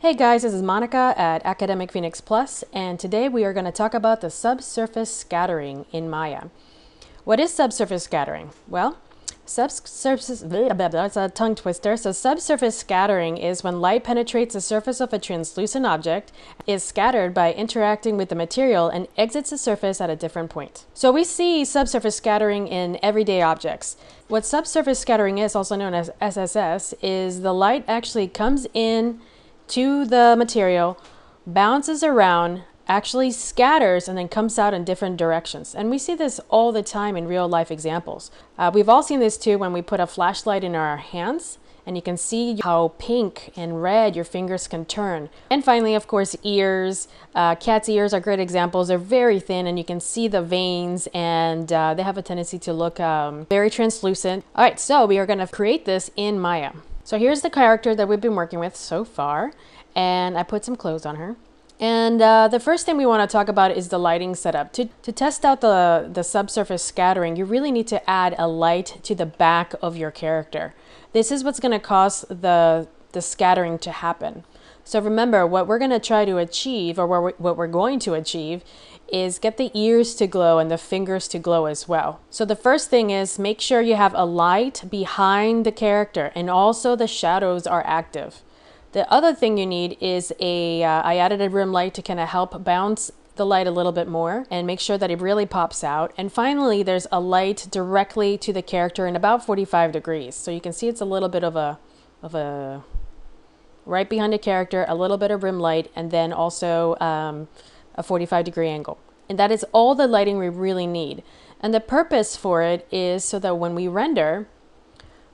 Hey guys, this is Monica at Academic Phoenix Plus, and today we are going to talk about the subsurface scattering in Maya. What is subsurface scattering? Well, subsurface, it's a tongue twister. So subsurface scattering is when light penetrates the surface of a translucent object, is scattered by interacting with the material and exits the surface at a different point. So we see subsurface scattering in everyday objects. What subsurface scattering is, also known as SSS, is the light actually comes in to the material, bounces around, actually scatters, and then comes out in different directions. And we see this all the time in real life examples. Uh, we've all seen this too when we put a flashlight in our hands and you can see how pink and red your fingers can turn. And finally, of course, ears. Uh, cat's ears are great examples. They're very thin and you can see the veins and uh, they have a tendency to look um, very translucent. All right, so we are gonna create this in Maya. So here's the character that we've been working with so far. And I put some clothes on her. And uh, the first thing we want to talk about is the lighting setup. To, to test out the, the subsurface scattering, you really need to add a light to the back of your character. This is what's going to cause the, the scattering to happen. So remember, what we're going to try to achieve, or what we're, going to achieve, is get the ears to glow and the fingers to glow as well. So the first thing is make sure you have a light behind the character and also the shadows are active. The other thing you need is a. Uh, I added a rim light to kind of help bounce the light a little bit more and make sure that it really pops out. And finally, there's a light directly to the character in about 45 degrees. So you can see it's a little bit of a, of a, right behind the character, a little bit of rim light, and then also um, a 45 degree angle. And that is all the lighting we really need. And the purpose for it is so that when we render,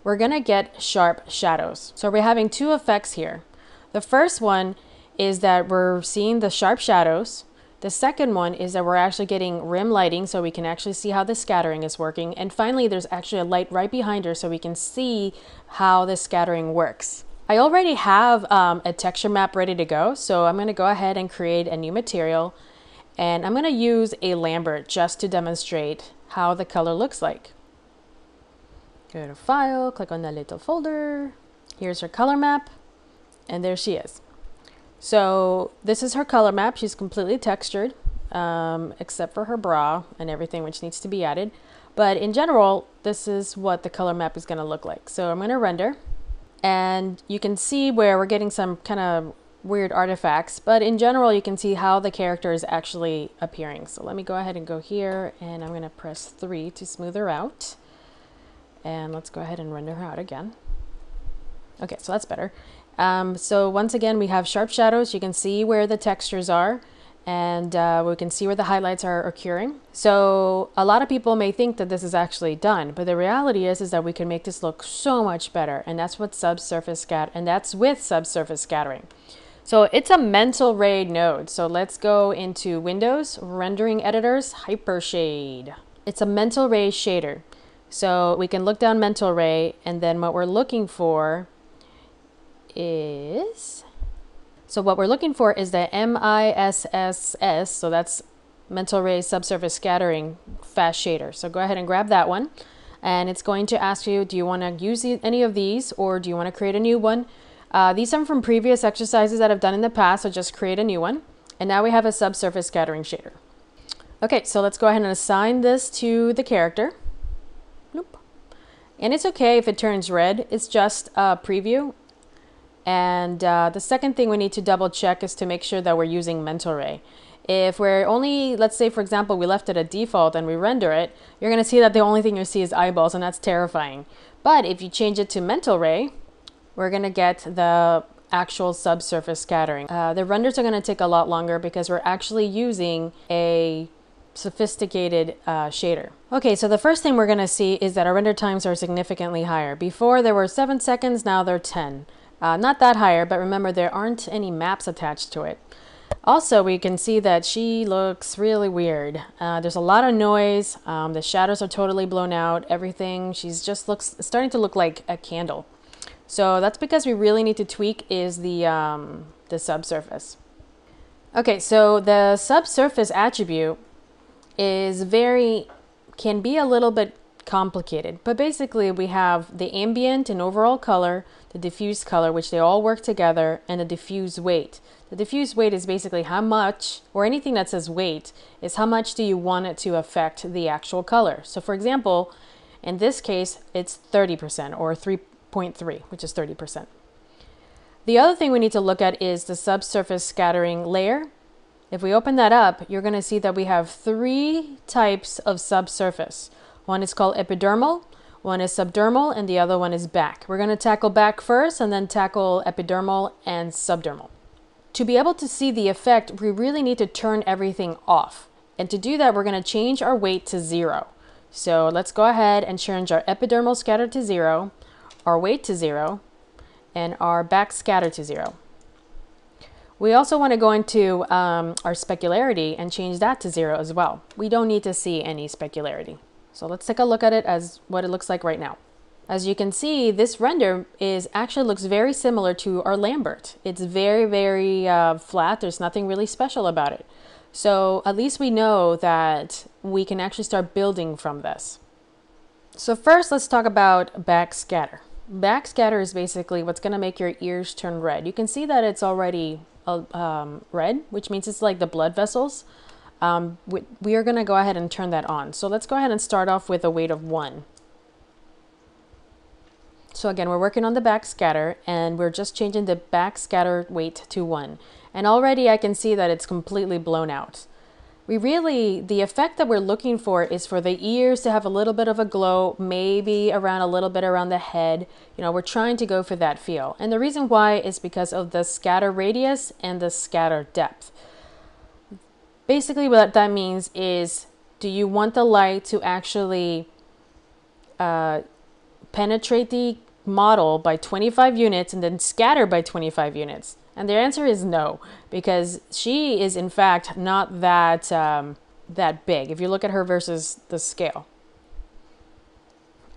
we're gonna get sharp shadows. So we're having two effects here. The first one is that we're seeing the sharp shadows. The second one is that we're actually getting rim lighting so we can actually see how the scattering is working. And finally, there's actually a light right behind her so we can see how the scattering works. I already have um, a texture map ready to go, so I'm gonna go ahead and create a new material and I'm gonna use a Lambert just to demonstrate how the color looks like. Go to File, click on the little folder. Here's her color map, and there she is. So this is her color map. She's completely textured, um, except for her bra and everything which needs to be added. But in general, this is what the color map is gonna look like. So I'm gonna render, and you can see where we're getting some kind of weird artifacts, but in general, you can see how the character is actually appearing. So let me go ahead and go here and I'm going to press 3 to smooth her out. And let's go ahead and render her out again. Okay, so that's better. Um, so once again, we have sharp shadows. You can see where the textures are and uh, we can see where the highlights are occurring. So a lot of people may think that this is actually done, but the reality is is that we can make this look so much better, and that's what subsurface scat and that's with subsurface scattering. So it's a mental ray node. So let's go into Windows, Rendering Editors, Hypershade. It's a mental ray shader. So we can look down mental ray and then what we're looking for is, so what we're looking for is the MISSS, so that's mental ray subsurface scattering fast shader. So go ahead and grab that one and it's going to ask you, do you want to use any of these or do you want to create a new one? Uh, these are from previous exercises that I've done in the past, so just create a new one. And now we have a subsurface scattering shader. Okay, so let's go ahead and assign this to the character. Nope. And it's okay if it turns red, it's just a preview. And uh, the second thing we need to double check is to make sure that we're using mental ray. If we're only, let's say for example, we left it at default and we render it, you're gonna see that the only thing you see is eyeballs and that's terrifying. But if you change it to mental ray, we're going to get the actual subsurface scattering. Uh, the renders are going to take a lot longer because we're actually using a sophisticated uh, shader. Okay, so the first thing we're going to see is that our render times are significantly higher. Before there were 7 seconds, now they're 10. Uh, not that higher, but remember there aren't any maps attached to it. Also, we can see that she looks really weird. Uh, there's a lot of noise. Um, the shadows are totally blown out. Everything. She's just looks starting to look like a candle. So that's because we really need to tweak is the, um, the subsurface. Okay, so the subsurface attribute is very, can be a little bit complicated. But basically, we have the ambient and overall color, the diffuse color, which they all work together, and the diffuse weight. The diffuse weight is basically how much, or anything that says weight, is how much do you want it to affect the actual color. So, for example, in this case, it's 30% or 3.3, which is 30%. The other thing we need to look at is the subsurface scattering layer. If we open that up, you're going to see that we have three types of subsurface. One is called epidermal, one is subdermal, and the other one is back. We're going to tackle back first and then tackle epidermal and subdermal. To be able to see the effect, we really need to turn everything off. And to do that, we're going to change our weight to zero. So let's go ahead and change our epidermal scatter to zero, our weight to zero, and our back scatter to zero. We also want to go into um, our specularity and change that to zero as well. We don't need to see any specularity. So let's take a look at it as what it looks like right now. As you can see, this render is actually looks very similar to our Lambert. It's very, very uh, flat. There's nothing really special about it. So at least we know that we can actually start building from this. So first, let's talk about backscatter. Backscatter is basically what's going to make your ears turn red. You can see that it's already uh, um, red, which means it's like the blood vessels. Um, we, we are going to go ahead and turn that on. So let's go ahead and start off with a weight of 1. So again, we're working on the backscatter and we're just changing the backscatter weight to 1. And already I can see that it's completely blown out we really, the effect that we're looking for is for the ears to have a little bit of a glow, maybe around a little bit around the head. You know, we're trying to go for that feel. And the reason why is because of the scatter radius and the scatter depth. Basically, what that means is do you want the light to actually uh, penetrate the model by 25 units and then scatter by 25 units? And their answer is no, because she is in fact not that um, that big. If you look at her versus the scale.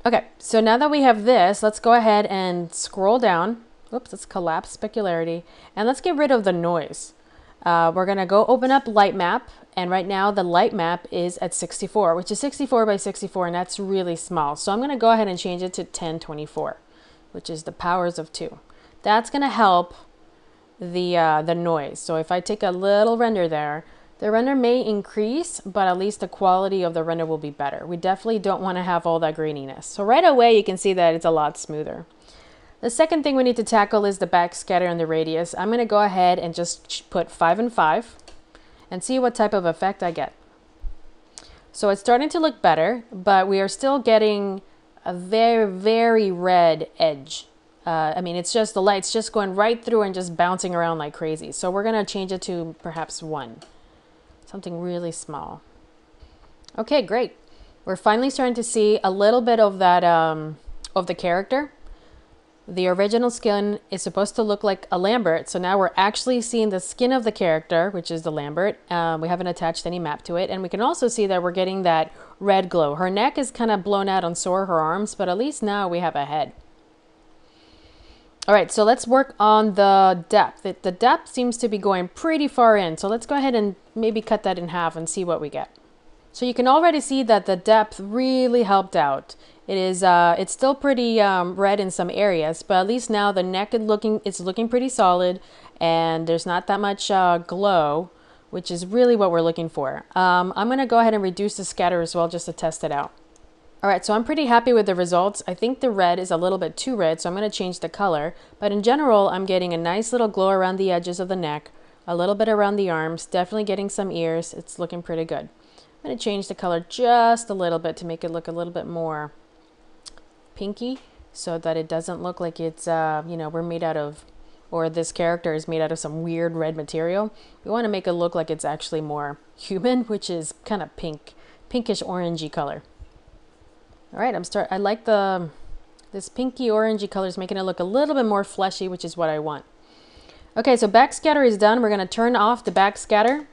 Okay, so now that we have this, let's go ahead and scroll down. Oops, let's collapse specularity. And let's get rid of the noise. Uh, we're going to go open up light map. And right now the light map is at 64, which is 64 by 64, and that's really small. So I'm going to go ahead and change it to 1024, which is the powers of 2. That's going to help the, uh, the noise. So if I take a little render there, the render may increase, but at least the quality of the render will be better. We definitely don't want to have all that graininess. So right away, you can see that it's a lot smoother. The second thing we need to tackle is the backscatter and the radius. I'm going to go ahead and just put 5 and 5 and see what type of effect I get. So it's starting to look better, but we are still getting a very, very red edge uh, I mean, it's just the light's just going right through and just bouncing around like crazy. So we're going to change it to perhaps one, something really small. Okay, great. We're finally starting to see a little bit of that, um, of the character. The original skin is supposed to look like a Lambert, so now we're actually seeing the skin of the character, which is the Lambert. Um, we haven't attached any map to it, and we can also see that we're getting that red glow. Her neck is kind of blown out on sore her arms, but at least now we have a head. All right, so let's work on the depth. the depth seems to be going pretty far in, so let's go ahead and maybe cut that in half and see what we get. So you can already see that the depth really helped out. It is, uh, it's still pretty um, red in some areas, but at least now the neck is looking, it's looking pretty solid, and there's not that much uh, glow, which is really what we're looking for. Um, I'm gonna go ahead and reduce the scatter as well just to test it out. All right, so I'm pretty happy with the results. I think the red is a little bit too red, so I'm to change the color. But in general, I'm getting a nice little glow around the edges of the neck, a little bit around the arms, definitely getting some ears. It's looking pretty good. I'm going to change the color just a little bit to make it look a little bit more pinky so that it doesn't look like it's, uh, you know, we're made out of, or this character is made out of some weird red material. We want to make it look like it's actually more human, which is kind of pink, pinkish orangey color. All right, I'm start. I like the this pinky orangey color is making it look a little bit more fleshy, which is what I want. Okay, so backscatter is done. We're going to turn off the backscatter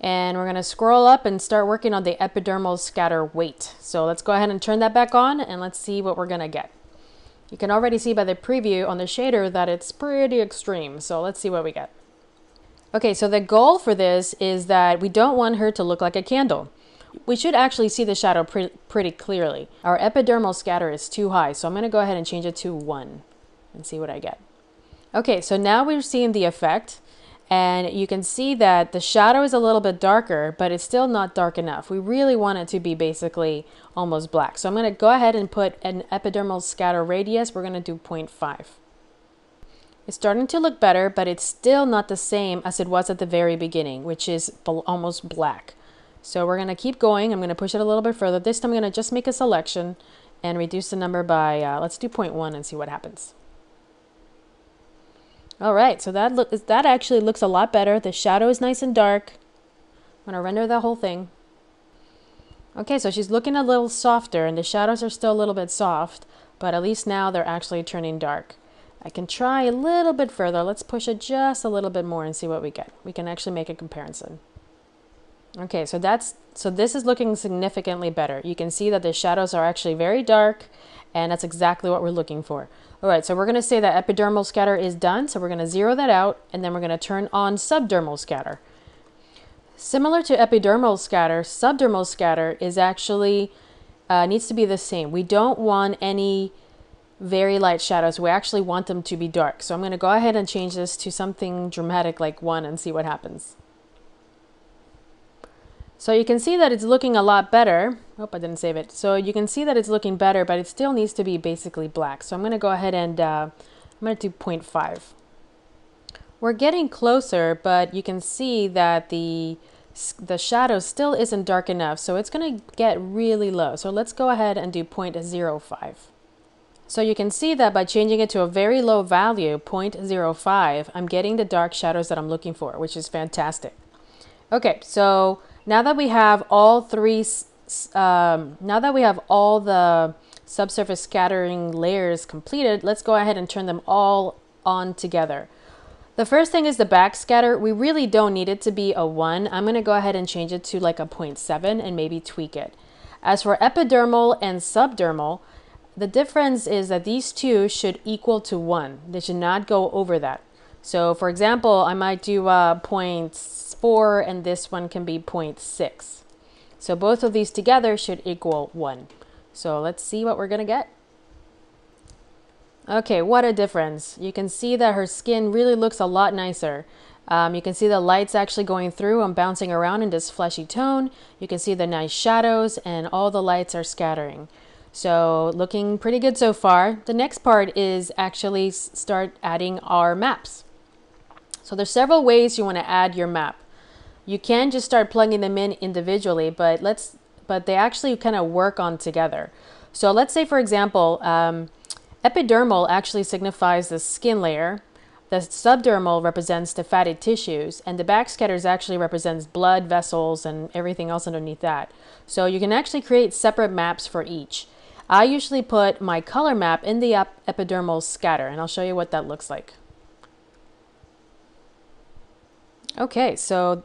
and we're going to scroll up and start working on the epidermal scatter weight. So let's go ahead and turn that back on and let's see what we're going to get. You can already see by the preview on the shader that it's pretty extreme. So let's see what we get. Okay, so the goal for this is that we don't want her to look like a candle. we should actually see the shadow pre pretty clearly. Our epidermal scatter is too high, so I'm going to go ahead and change it to 1 and see what I get. Okay, so now we're seeing the effect. And you can see that the shadow is a little bit darker, but it's still not dark enough. We really want it to be basically almost black. So I'm going to go ahead and put an epidermal scatter radius. We're going to do 0.5. It's starting to look better, but it's still not the same as it was at the very beginning, which is almost black. So we're going to keep going. I'm going to push it a little bit further. This time I'm going to just make a selection and reduce the number by, uh, let's do 0.1 and see what happens. All right, so that look that actually looks a lot better. The shadow is nice and dark. I'm gonna render the whole thing. Okay, so she's looking a little softer and the shadows are still a little bit soft, but at least now they're actually turning dark. I can try a little bit further. Let's push it just a little bit more and see what we get. We can actually make a comparison. Okay, so that's so this is looking significantly better. You can see that the shadows are actually very dark and that's exactly what we're looking for. All right, so we're going to say that epidermal scatter is done. So we're going to zero that out, and then we're going to turn on subdermal scatter. Similar to epidermal scatter, subdermal scatter is actually uh, needs to be the same. We don't want any very light shadows. We actually want them to be dark. So I'm going to go ahead and change this to something dramatic like 1 and see what happens. So you can see that it's looking a lot better. Hope I didn't save it. So you can see that it's looking better, but it still needs to be basically black. So I'm going to go ahead and uh, I'm going to do 0.5. We're getting closer, but you can see that the the shadow still isn't dark enough, so it's going to get really low. So let's go ahead and do 0.05. So you can see that by changing it to a very low value, 0.05, I'm getting the dark shadows that I'm looking for, which is fantastic. Okay, so now that we have all three, um, now that we have all the subsurface scattering layers completed, let's go ahead and turn them all on together. The first thing is the backscatter. We really don't need it to be a 1. I'm going to go ahead and change it to like a 0.7 and maybe tweak it. As for epidermal and subdermal, the difference is that these two should equal to 1. They should not go over that. So for example, I might do a 0.4 and this one can be 0.6. So both of these together should equal 1. So let's see what we're going to get. Okay, what a difference. You can see that her skin really looks a lot nicer. Um, you can see the lights actually going through and bouncing around in this fleshy tone. You can see the nice shadows and all the lights are scattering. So looking pretty good so far. The next part is actually start adding our maps. So there's several ways you want to add your map. You can just start plugging them in individually, but let's but they actually kind of work on together. So let's say, for example, um, epidermal actually signifies the skin layer. The subdermal represents the fatty tissues, and the backscatters actually represents blood vessels and everything else underneath that. So you can actually create separate maps for each. I usually put my color map in the ep epidermal scatter, and I'll show you what that looks like. Okay, so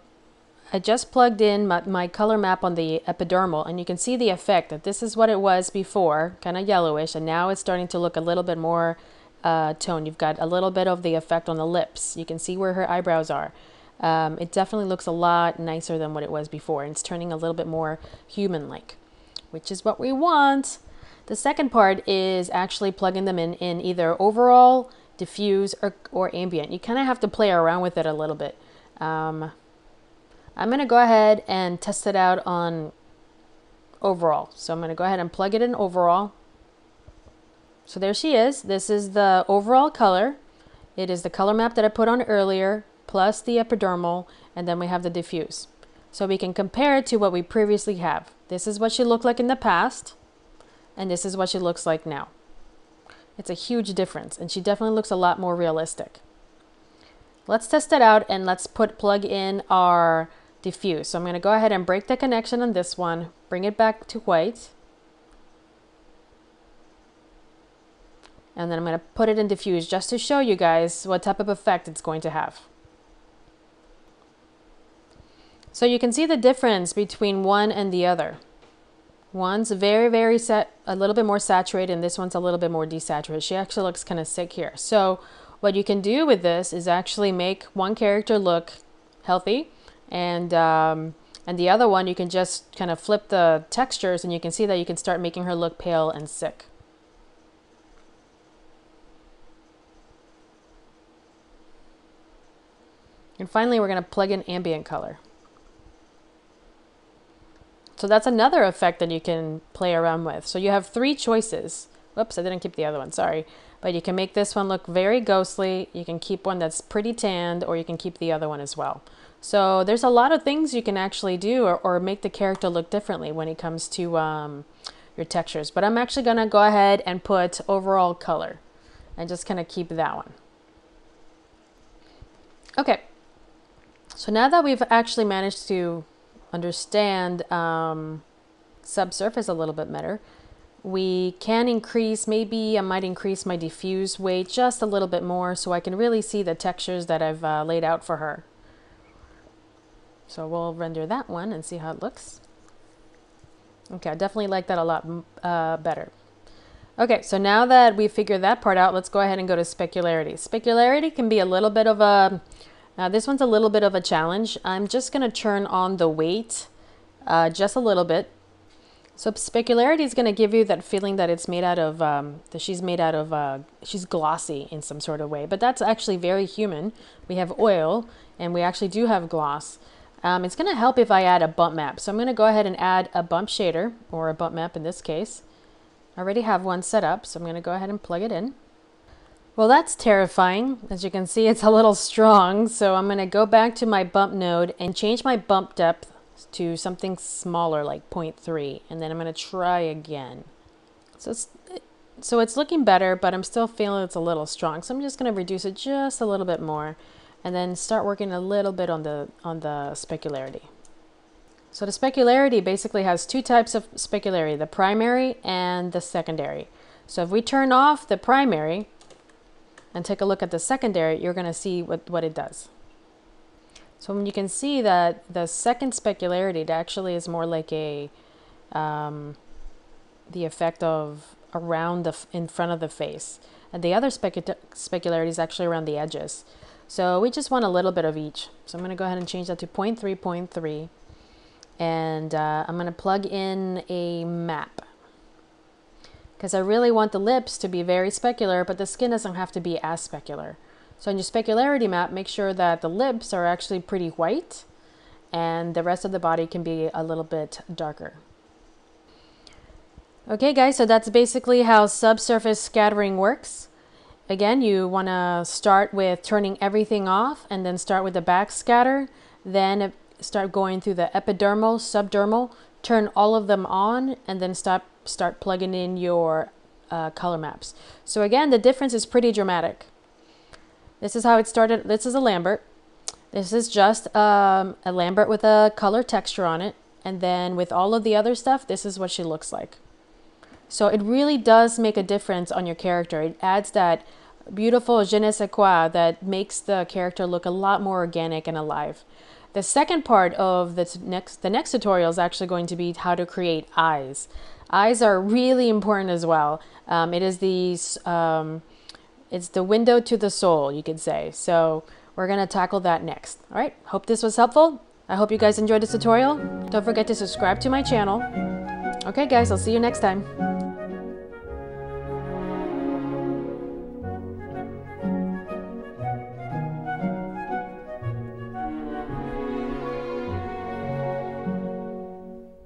I just plugged in my, my, color map on the epidermal and you can see the effect that this is what it was before, kind of yellowish, and now it's starting to look a little bit more uh, toned. You've got a little bit of the effect on the lips. You can see where her eyebrows are. Um, it definitely looks a lot nicer than what it was before and it's turning a little bit more human-like, which is what we want. The second part is actually plugging them in in either overall, diffuse, or, or ambient. You kind of have to play around with it a little bit. Um, I'm going to go ahead and test it out on overall. So I'm going to go ahead and plug it in overall. So there she is. This is the overall color. It is the color map that I put on earlier, plus the epidermal, and then we have the diffuse. So we can compare it to what we previously have. This is what she looked like in the past, and this is what she looks like now. It's a huge difference, and she definitely looks a lot more realistic. Let's test it out and let's put plug in our diffuse. So I'm going to go ahead and break the connection on this one, bring it back to white. And then I'm going to put it in diffuse just to show you guys what type of effect it's going to have. So you can see the difference between one and the other. One's very, very set, a little bit more saturated, and this one's a little bit more desaturated. She actually looks kind of sick here. So what you can do with this is actually make one character look healthy and um, And the other one, you can just kind of flip the textures and you can see that you can start making her look pale and sick. And finally, we're going to plug in ambient color. So that's another effect that you can play around with. So you have three choices. Whoops, I didn't keep the other one, sorry. But you can make this one look very ghostly. You can keep one that's pretty tanned, or you can keep the other one as well. So there's a lot of things you can actually do or, or make the character look differently when it comes to um, your textures. But I'm actually going to go ahead and put overall color and just kind of keep that one. Okay, so now that we've actually managed to understand um, subsurface a little bit better, we can increase, maybe I might increase my diffuse weight just a little bit more so I can really see the textures that I've uh, laid out for her. So we'll render that one and see how it looks. Okay, I definitely like that a lot uh, better. Okay, so now that we figured that part out, let's go ahead and go to specularity. Specularity can be a little bit of a now this one's a little bit of a challenge. I'm just to turn on the weight uh, just a little bit. So specularity is to give you that feeling that it's made out of, um, that she's made out of, uh, she's glossy in some sort of way. But that's actually very human. We have oil and we actually do have gloss. Um, it's going to help if I add a bump map. So I'm going to go ahead and add a bump shader or a bump map in this case. I already have one set up, so I'm going to go ahead and plug it in. Well, that's terrifying. As you can see, it's a little strong. So I'm going to go back to my bump node and change my bump depth to something smaller like 0.3. And then I'm going to try again. So it's, so it's looking better, but I'm still feeling it's a little strong. So I'm just going to reduce it just a little bit more and then start working a little bit on the, on the specularity. So the specularity basically has two types of specularity, the primary and the secondary. So if we turn off the primary, and take a look at the secondary, you're going to see what, what it does. So you can see that the second specularity actually is more like a um, the effect of around the in front of the face, and the other specu specularity is actually around the edges. So we just want a little bit of each. So I'm going to go ahead and change that to 0.3, 0.3, and uh, I'm going to plug in a map because I really want the lips to be very specular, but the skin doesn't have to be as specular. So in your specularity map, make sure that the lips are actually pretty white and the rest of the body can be a little bit darker. Okay guys, so that's basically how subsurface scattering works. Again, you want to start with turning everything off and then start with the backscatter, then start going through the epidermal, subdermal, turn all of them on, and then stop start plugging in your uh, color maps. So again, the difference is pretty dramatic. This is how it started. This is a Lambert. This is just um, a Lambert with a color texture on it. And then with all of the other stuff, this is what she looks like. So it really does make a difference on your character. It adds that beautiful je ne sais quoi that makes the character look a lot more organic and alive. The second part of the next, the next tutorial is actually going to be how to create eyes. Eyes are really important as well. Um, it is the um, it's the window to the soul, you could say. So we're gonna tackle that next. All right, hope this was helpful. I hope you guys enjoyed this tutorial. Don't forget to subscribe to my channel. Okay guys, I'll see you next time.